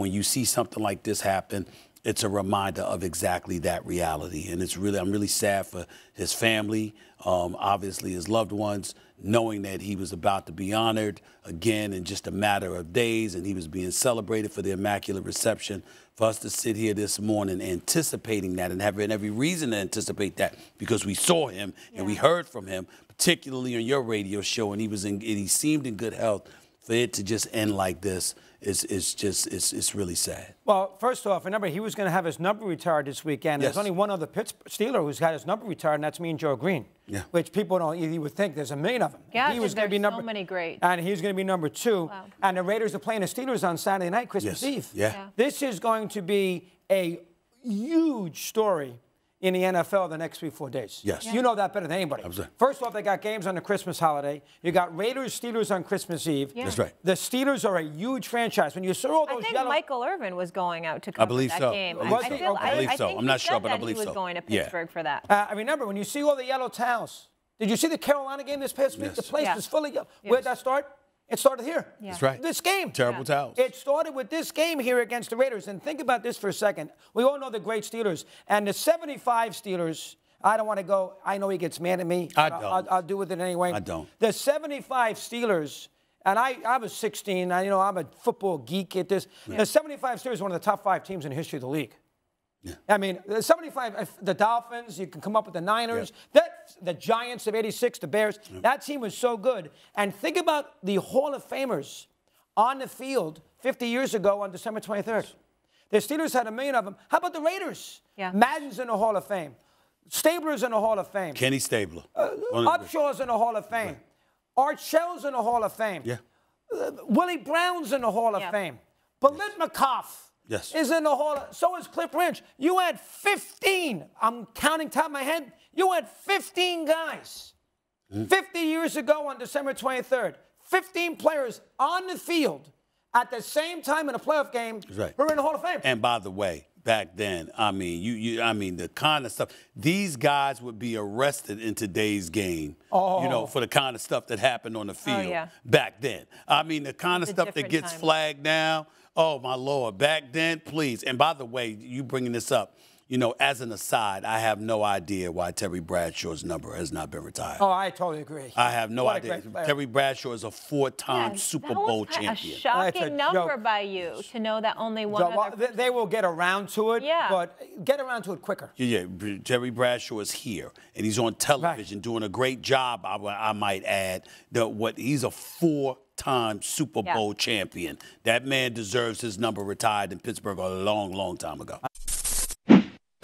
when you see something like this happen, it's a reminder of exactly that reality. And it's really, I'm really sad for his family, um, obviously his loved ones, knowing that he was about to be honored again in just a matter of days and he was being celebrated for the Immaculate Reception. For us to sit here this morning anticipating that and having every reason to anticipate that because we saw him yeah. and we heard from him, particularly on your radio show, and he was in, and he seemed in good health. For it to just end like this is is just it's, it's really sad. Well, first off, remember he was going to have his number retired this weekend. Yes. There's only one other Pittsburgh Steeler who's got his number retired, and that's Mean Joe Greene. Yeah. Which people don't you would think there's a million of them. Yeah, he was going to be number so many great. And he's going to be number two. Wow. And the Raiders are playing the Steelers on Saturday night, Christmas yes. Eve. Yeah. yeah. This is going to be a huge story in the NFL the next three, four days. Yes. You know that better than anybody. First off, they got games on the Christmas holiday. You got Raiders, Steelers on Christmas Eve. Yeah. That's right. The Steelers are a huge franchise. When you saw all those I think yellow... Michael Irvin was going out to cover I believe that so. game. I believe so. I, feel, I, believe so. I'm not sure, but I believe he was so. going to Pittsburgh yeah. for that. Uh, I remember when you see all the yellow towels. Did you see the Carolina game this past week? Yes. The place yeah. was fully yellow. Yes. Where'd that start? It started here. Yeah. That's right. This game. Terrible yeah. towels. It started with this game here against the Raiders. And think about this for a second. We all know the great Steelers. And the 75 Steelers, I don't want to go. I know he gets mad at me. I don't. I'll, I'll, do with it anyway. I don't. The 75 Steelers, and I, I was 16. I, you know, I'm a football geek at this. Yeah. The 75 Steelers are one of the top five teams in the history of the league. Yeah. I mean, the 75, the Dolphins, you can come up with the Niners, yeah. That, the Giants of 86, the Bears. Yeah. That team was so good. And think about the Hall of Famers on the field 50 years ago on December 23rd. The Steelers had a million of them. How about the Raiders? Yeah. Madden's in the Hall of Fame. Stabler's in the Hall of Fame. Kenny Stabler. Uh, Upshaw's in the Hall of Fame. Right. Art Shell's in the Hall of Fame. Yeah. Uh, Willie Brown's in the Hall of Fame. Biletnikoff yes. Is in the Hall of So is Cliff Branch. You had 15. I'm counting top of my head. You had 15 guys. Mm. 50 years ago on December 23rd. 15 players on the field at the same time in a playoff game right. who are in the Hall of Fame. And by the way, back then. I mean, you, you, I mean, the kind of stuff. These guys would be arrested in today's game. Oh. You know, for the kind of stuff that happened on the field oh, yeah. back then. I mean, the kind it's of stuff that gets time. flagged now. Oh my lord! Back then, please. And by the way, you bringing this up you know, as an aside, I have no idea why Terry Bradshaw's number has not been retired. Oh, I totally agree. I have no what idea. Terry Bradshaw is a four-time yeah, Super Bowl champion. A shocking a number joke. by you to know that only one. So, well, they, they, will get around to it, yeah. but get around to it quicker. Yeah, yeah. Terry Bradshaw is here, and he's on television right. doing a great job. I, I might add that what he's a four time Super Bowl yeah. champion. That man deserves his number retired in Pittsburgh a long, long time ago.